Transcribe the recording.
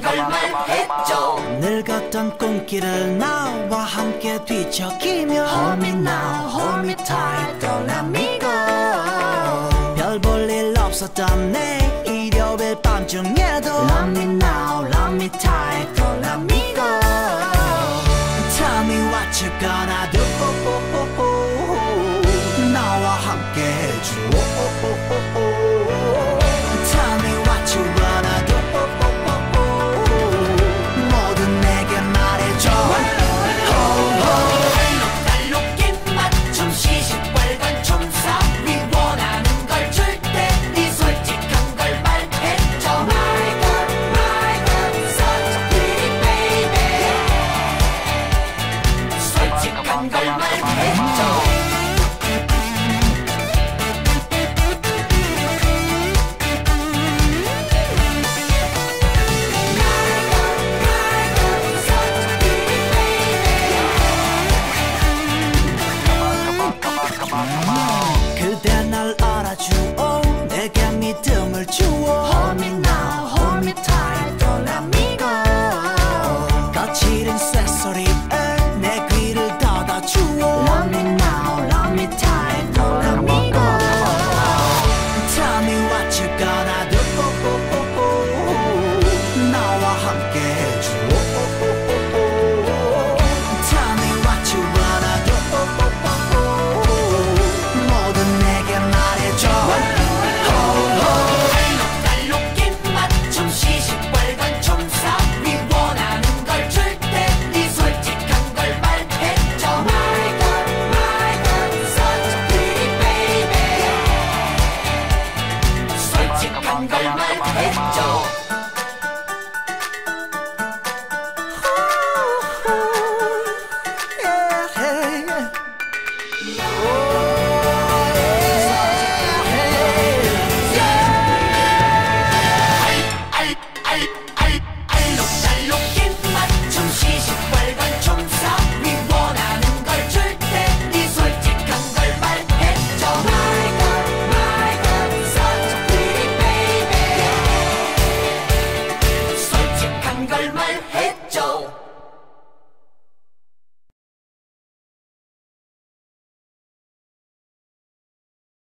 정갈발했죠 늙었던 꿈길을 나와 함께 뒤척이며 Hold me now, hold me tight, don't let me go 별볼 일 없었던 내 일요일 밤중에도 Love me now, love me tight, don't let me go Tell me what you're gonna do 틈을 주어